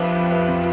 Música